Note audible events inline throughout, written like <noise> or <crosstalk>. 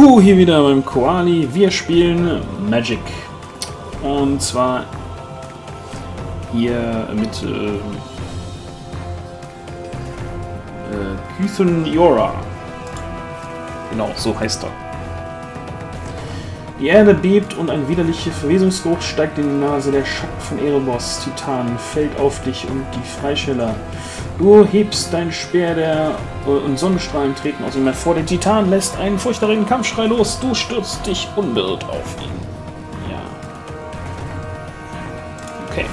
Huhu, hier wieder beim Koali. Wir spielen Magic. Und zwar hier mit äh, äh, Kython Yora. Genau, so heißt er. Die Erde bebt und ein widerlicher Verwesungsgeruch steigt in die Nase. Der Schatten von Erebos, Titan, fällt auf dich und die Freischiller. Du hebst deinen Speer der, äh, und Sonnenstrahlen treten aus ihm hervor. Der Titan lässt einen furchterregenden Kampfschrei los. Du stürzt dich unbeirrt auf ihn. Ja. Okay.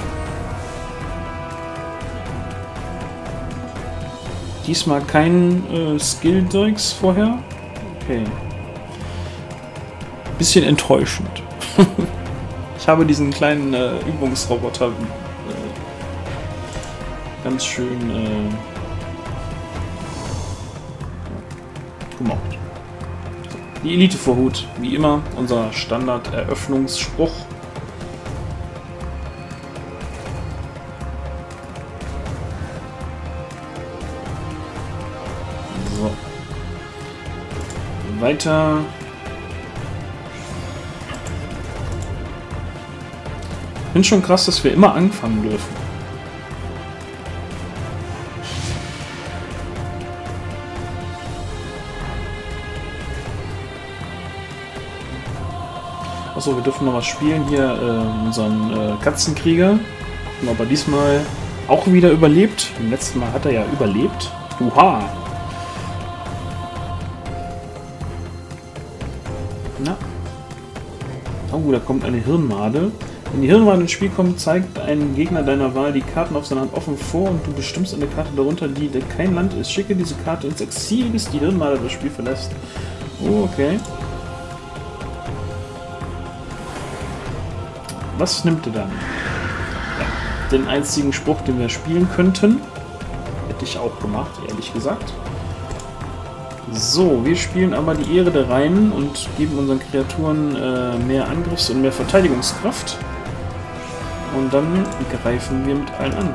Diesmal kein äh, Skill-Drinks vorher. Okay bisschen enttäuschend. <laughs> ich habe diesen kleinen äh, Übungsroboter ganz schön äh, gemocht. Die Elite vor Hut, wie immer, unser Standard-Eröffnungsspruch. So. Weiter finde schon krass, dass wir immer anfangen dürfen. Achso, wir dürfen noch was spielen hier, äh, unseren äh, Katzenkrieger. Haben aber diesmal auch wieder überlebt. Im letzten Mal hat er ja überlebt. Uha! Na? Oh, da kommt eine Hirnmade. Wenn die Hirnwand ins Spiel kommt, zeigt ein Gegner deiner Wahl die Karten auf seiner Hand offen vor und du bestimmst eine Karte darunter, die kein Land ist. Schicke diese Karte ins Exil, bis die Hirnmale das Spiel verlässt. Oh, okay. Was nimmt er dann? Ja, den einzigen Spruch, den wir spielen könnten. Hätte ich auch gemacht, ehrlich gesagt. So, wir spielen aber die Ehre der Reihen und geben unseren Kreaturen äh, mehr Angriffs- und mehr Verteidigungskraft. Und dann greifen wir mit allen an.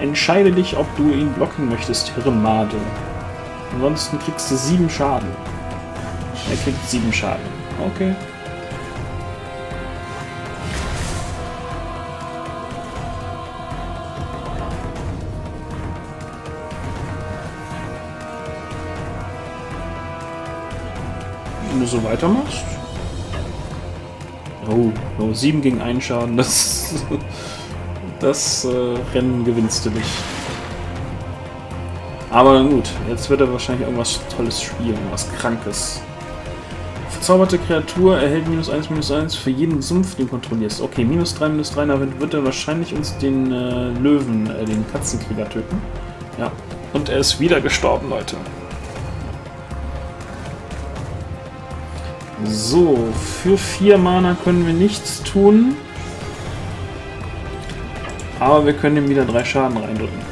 Entscheide dich, ob du ihn blocken möchtest, Hirmade. Ansonsten kriegst du sieben Schaden. Er kriegt sieben Schaden. Okay. So weitermachst, Oh, oh 7 gegen 1 Schaden, das, <laughs> das äh, Rennen gewinnst du nicht. Aber gut, jetzt wird er wahrscheinlich irgendwas Tolles spielen, was Krankes. Verzauberte Kreatur erhält minus 1, minus 1 für jeden Sumpf, den kontrollierst. Okay, minus 3, minus 3, damit wird er wahrscheinlich uns den äh, Löwen, äh, den Katzenkrieger töten. Ja, und er ist wieder gestorben, Leute. So, für vier Mana können wir nichts tun. Aber wir können ihm wieder drei Schaden reindrücken.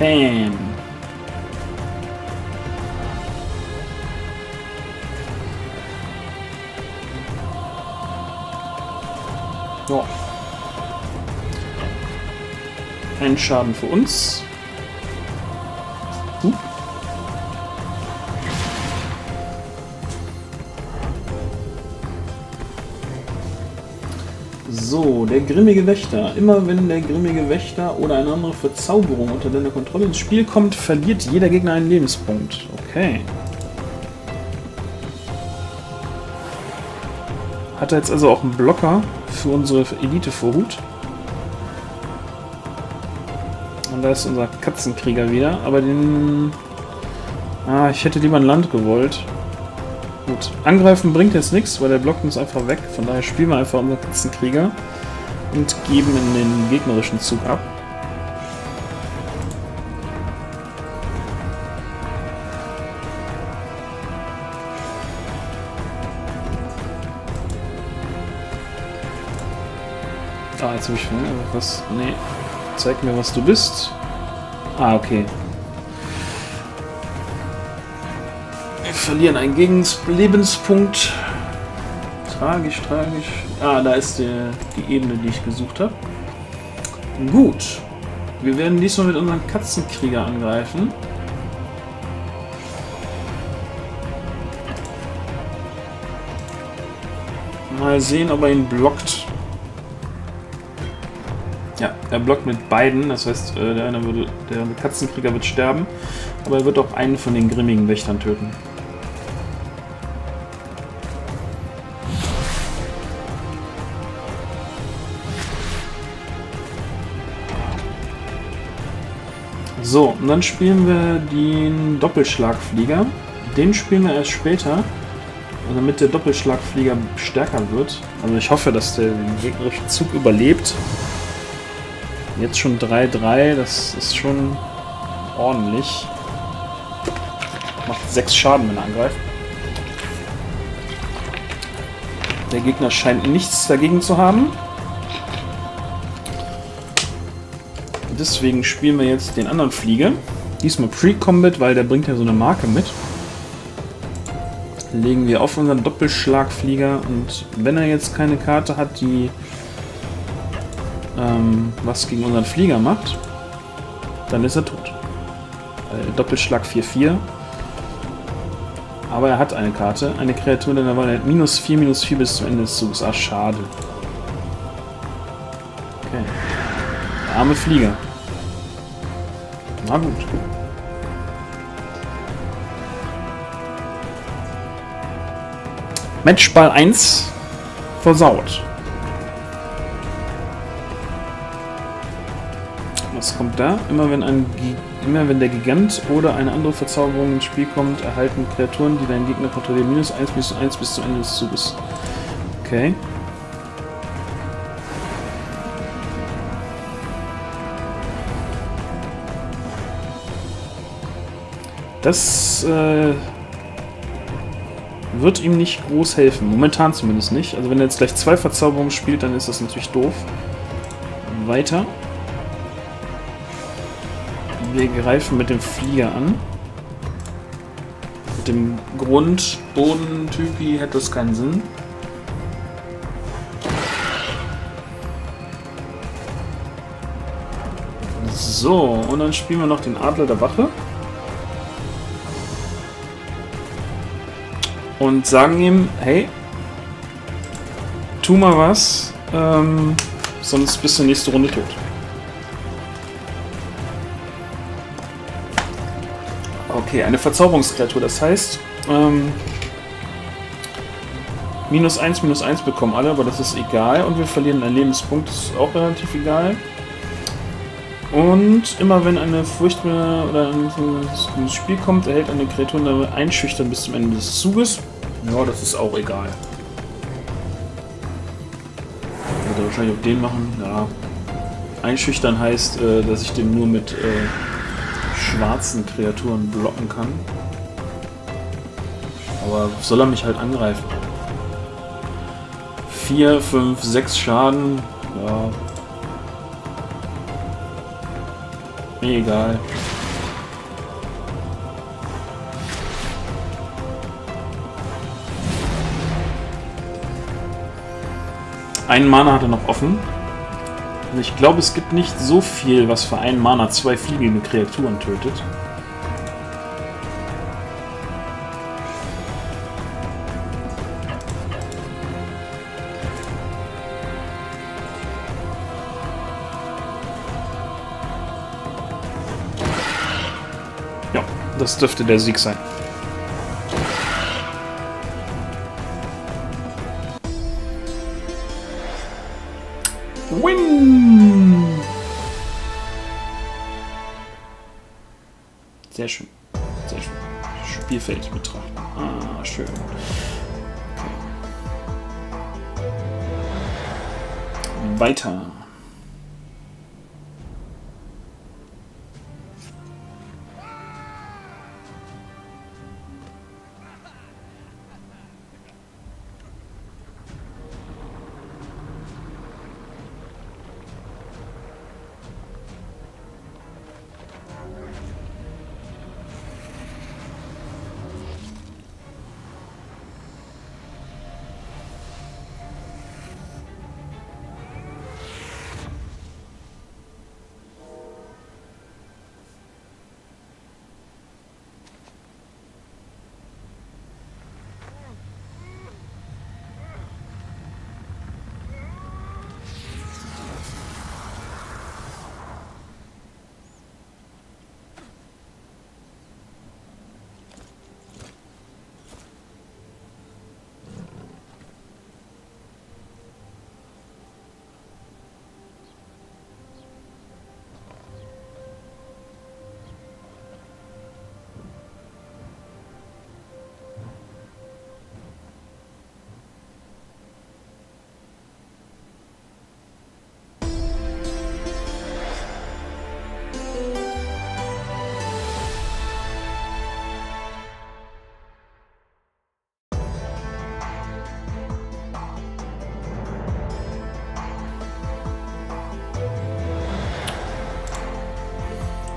Bam. Ja. Ein Schaden für uns. So, der grimmige Wächter. Immer wenn der grimmige Wächter oder eine andere Verzauberung unter deiner Kontrolle ins Spiel kommt, verliert jeder Gegner einen Lebenspunkt. Okay. Hat er jetzt also auch einen Blocker für unsere Elite-Vorhut. Und da ist unser Katzenkrieger wieder. Aber den... Ah, ich hätte lieber ein Land gewollt. Gut, angreifen bringt jetzt nichts, weil der blockt uns einfach weg. Von daher spielen wir einfach unseren Katzenkrieger und geben in den gegnerischen Zug ab. Ah, jetzt habe ich was. Nee. Zeig mir, was du bist. Ah, okay. Verlieren einen Gegens Lebenspunkt. Tragisch, tragisch. Ah, da ist der, die Ebene, die ich gesucht habe. Gut. Wir werden diesmal mit unseren Katzenkrieger angreifen. Mal sehen, ob er ihn blockt. Ja, er blockt mit beiden. Das heißt, äh, der, eine würde, der Katzenkrieger wird sterben. Aber er wird auch einen von den grimmigen Wächtern töten. So, und dann spielen wir den Doppelschlagflieger. Den spielen wir erst später, damit der Doppelschlagflieger stärker wird. Also ich hoffe, dass der den gegnerischen Zug überlebt. Jetzt schon 3-3, das ist schon ordentlich. Macht 6 Schaden, wenn er angreift. Der Gegner scheint nichts dagegen zu haben. Deswegen spielen wir jetzt den anderen Flieger. Diesmal Pre-Combat, weil der bringt ja so eine Marke mit. Legen wir auf unseren Doppelschlagflieger und wenn er jetzt keine Karte hat, die ähm, was gegen unseren Flieger macht, dann ist er tot. Äh, Doppelschlag 4-4. Aber er hat eine Karte, eine Kreatur, der Weile minus 4, minus 4 bis zum Ende des Zuges. Ah, schade. Okay. Der arme Flieger. Na gut. Matchball 1 versaut. Was kommt da? Immer wenn, ein, immer wenn der Gigant oder eine andere Verzauberung ins Spiel kommt, erhalten Kreaturen, die deinen Gegner kontrollieren, minus 1 bis 1 bis zum Ende des Zuges. Okay. Das äh, wird ihm nicht groß helfen. Momentan zumindest nicht. Also wenn er jetzt gleich zwei Verzauberungen spielt, dann ist das natürlich doof. Weiter. Wir greifen mit dem Flieger an. Mit dem Grund-Boden-Typi hätte das keinen Sinn. So, und dann spielen wir noch den Adler der Wache. Und sagen ihm, hey, tu mal was, ähm, sonst bist du nächste Runde tot. Okay, eine Verzauberungskreatur, das heißt, ähm, minus 1, minus 1 bekommen alle, aber das ist egal und wir verlieren einen Lebenspunkt, das ist auch relativ egal. Und immer wenn eine Furcht mehr oder ins Spiel kommt, erhält eine Kreatur dabei einschüchtern bis zum Ende des Zuges. Ja, das ist auch egal. Ich würde wahrscheinlich auch den machen. Ja. Einschüchtern heißt, äh, dass ich den nur mit äh, schwarzen Kreaturen blocken kann. Aber soll er mich halt angreifen? 4, 5, 6 Schaden. Ja, egal. Einen Mana hat er noch offen. Und ich glaube, es gibt nicht so viel, was für einen Mana zwei fliegende Kreaturen tötet. Das dürfte der Sieg sein. Spielfeld betrachten. Ah, schön. Okay. Weiter.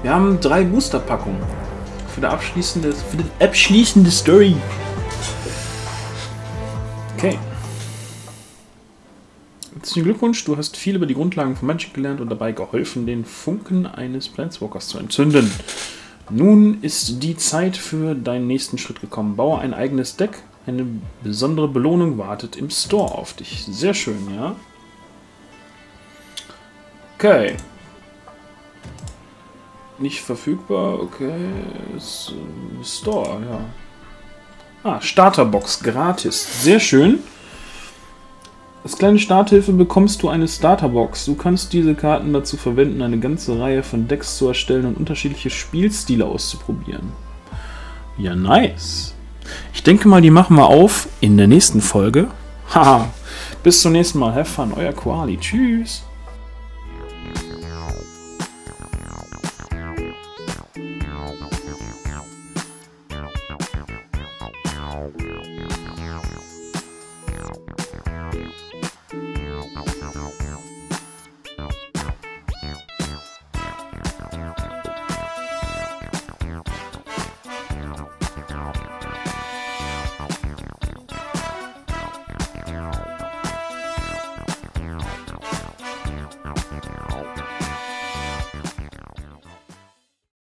Wir haben drei Booster-Packungen. Für, die abschließende, für die abschließende Story. Okay. Herzlichen Glückwunsch, du hast viel über die Grundlagen von Magic gelernt und dabei geholfen, den Funken eines Planeswalkers zu entzünden. Nun ist die Zeit für deinen nächsten Schritt gekommen. Baue ein eigenes Deck. Eine besondere Belohnung wartet im Store auf dich. Sehr schön, ja? Okay. Nicht verfügbar, okay. Store, ja. Ah, Starterbox, gratis. Sehr schön. Als kleine Starthilfe bekommst du eine Starterbox. Du kannst diese Karten dazu verwenden, eine ganze Reihe von Decks zu erstellen und unterschiedliche Spielstile auszuprobieren. Ja, nice. Ich denke mal, die machen wir auf in der nächsten Folge. Haha. Bis zum nächsten Mal. Have fun, euer Koali. Tschüss.